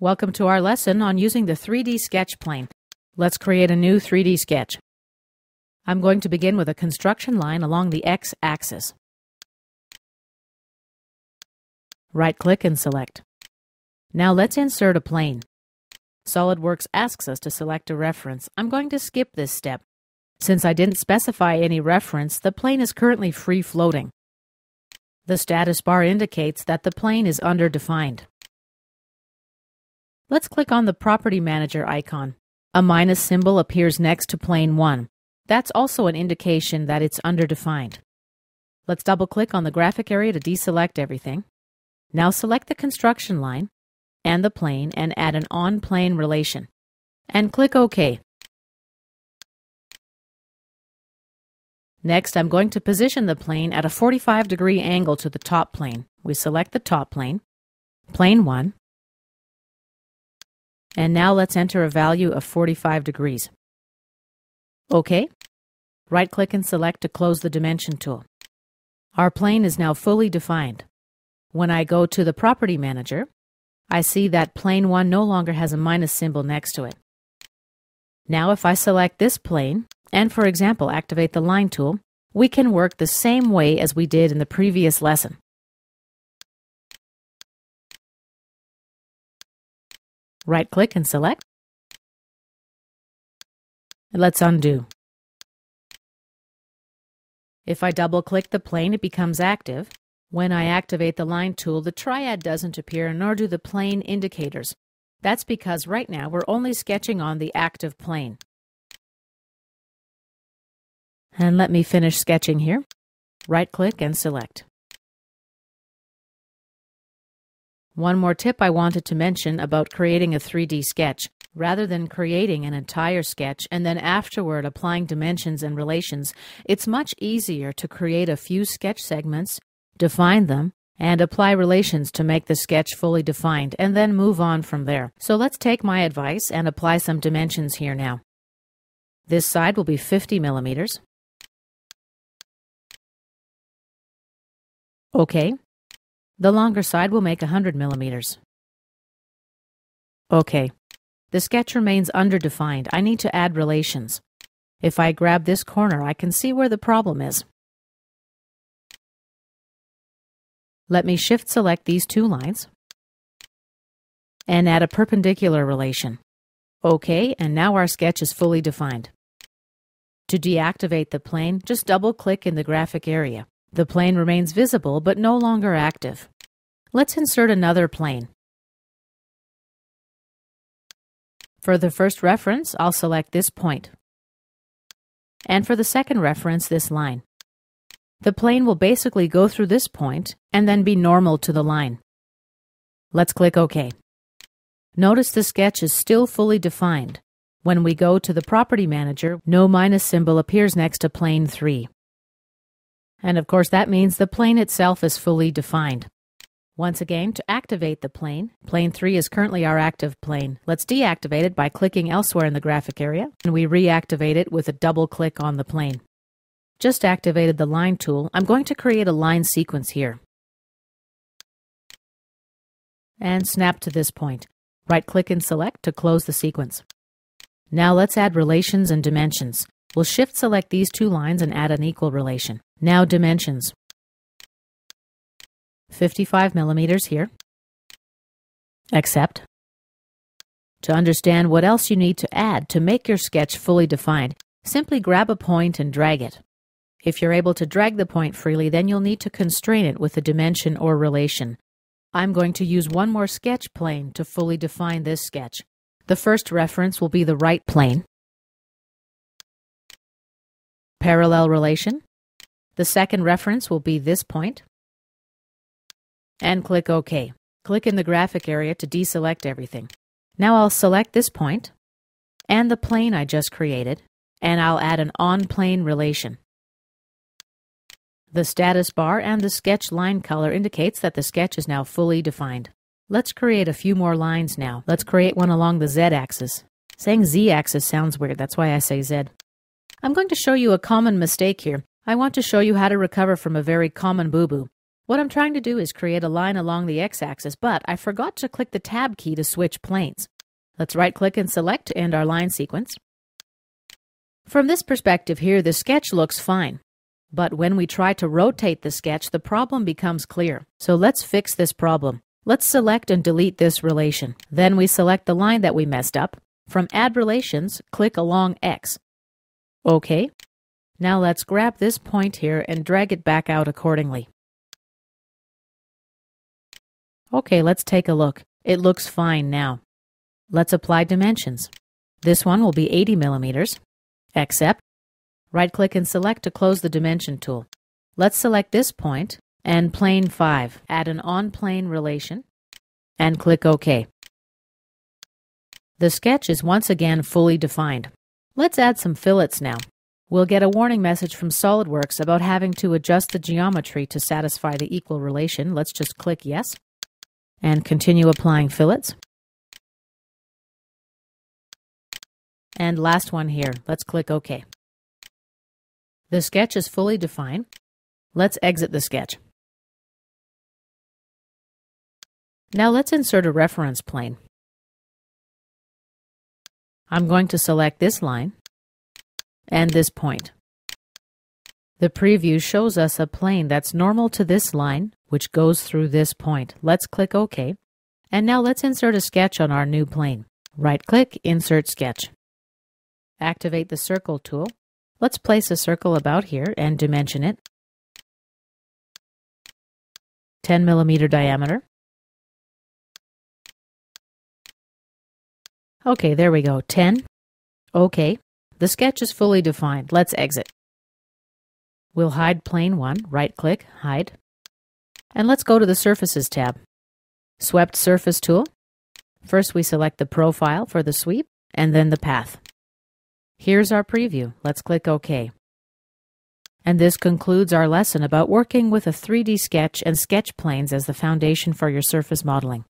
Welcome to our lesson on using the 3D sketch plane. Let's create a new 3D sketch. I'm going to begin with a construction line along the x-axis. Right-click and select. Now let's insert a plane. SOLIDWORKS asks us to select a reference. I'm going to skip this step. Since I didn't specify any reference, the plane is currently free-floating. The status bar indicates that the plane is underdefined. Let's click on the Property Manager icon. A minus symbol appears next to plane 1. That's also an indication that it's underdefined. Let's double-click on the graphic area to deselect everything. Now select the construction line and the plane and add an on-plane relation. And click OK. Next, I'm going to position the plane at a 45 degree angle to the top plane. We select the top plane, plane 1, and now let's enter a value of 45 degrees. OK. Right click and select to close the dimension tool. Our plane is now fully defined. When I go to the Property Manager, I see that plane 1 no longer has a minus symbol next to it. Now if I select this plane, and for example activate the Line tool, we can work the same way as we did in the previous lesson. Right click and select. And let's undo. If I double click the plane, it becomes active. When I activate the line tool, the triad doesn't appear, nor do the plane indicators. That's because right now we're only sketching on the active plane. And let me finish sketching here. Right click and select. One more tip I wanted to mention about creating a 3D sketch. Rather than creating an entire sketch and then afterward applying dimensions and relations, it's much easier to create a few sketch segments, define them, and apply relations to make the sketch fully defined, and then move on from there. So let's take my advice and apply some dimensions here now. This side will be 50 millimeters. Okay, the longer side will make 100 millimeters. Okay. The sketch remains underdefined. I need to add relations. If I grab this corner, I can see where the problem is. Let me shift select these two lines and add a perpendicular relation. OK, and now our sketch is fully defined. To deactivate the plane, just double click in the graphic area. The plane remains visible but no longer active. Let's insert another plane. For the first reference, I'll select this point. And for the second reference, this line. The plane will basically go through this point and then be normal to the line. Let's click OK. Notice the sketch is still fully defined. When we go to the Property Manager, no minus symbol appears next to plane 3. And of course, that means the plane itself is fully defined. Once again, to activate the plane, plane 3 is currently our active plane. Let's deactivate it by clicking elsewhere in the graphic area, and we reactivate it with a double click on the plane. Just activated the line tool. I'm going to create a line sequence here. And snap to this point. Right click and select to close the sequence. Now let's add relations and dimensions. We'll shift select these two lines and add an equal relation. Now dimensions. 55 millimeters here. Accept. To understand what else you need to add to make your sketch fully defined, simply grab a point and drag it. If you're able to drag the point freely, then you'll need to constrain it with a dimension or relation. I'm going to use one more sketch plane to fully define this sketch. The first reference will be the right plane. Parallel relation. The second reference will be this point. And click OK. Click in the graphic area to deselect everything. Now I'll select this point and the plane I just created, and I'll add an on-plane relation. The status bar and the sketch line color indicates that the sketch is now fully defined. Let's create a few more lines now. Let's create one along the z-axis. Saying z-axis sounds weird, that's why I say z. I'm going to show you a common mistake here. I want to show you how to recover from a very common boo-boo. What I'm trying to do is create a line along the x-axis, but I forgot to click the Tab key to switch planes. Let's right-click and select and our line sequence. From this perspective here, the sketch looks fine. But when we try to rotate the sketch, the problem becomes clear. So let's fix this problem. Let's select and delete this relation. Then we select the line that we messed up. From Add Relations, click along X. OK. Now let's grab this point here and drag it back out accordingly. OK, let's take a look. It looks fine now. Let's apply dimensions. This one will be 80 millimeters. Accept. Right-click and select to close the dimension tool. Let's select this point and plane 5. Add an on-plane relation and click OK. The sketch is once again fully defined. Let's add some fillets now. We'll get a warning message from SOLIDWORKS about having to adjust the geometry to satisfy the equal relation. Let's just click Yes and continue applying fillets. And last one here. Let's click OK. The sketch is fully defined. Let's exit the sketch. Now let's insert a reference plane. I'm going to select this line and this point. The preview shows us a plane that's normal to this line, which goes through this point. Let's click OK. And now let's insert a sketch on our new plane. Right-click, Insert Sketch. Activate the Circle tool Let's place a circle about here and dimension it. 10 millimeter diameter. Okay, there we go. 10. Okay. The sketch is fully defined. Let's exit. We'll hide plane 1. Right-click, Hide. And let's go to the Surfaces tab. Swept Surface tool. First we select the profile for the sweep, and then the path. Here's our preview. Let's click OK. And this concludes our lesson about working with a 3D sketch and sketch planes as the foundation for your surface modeling.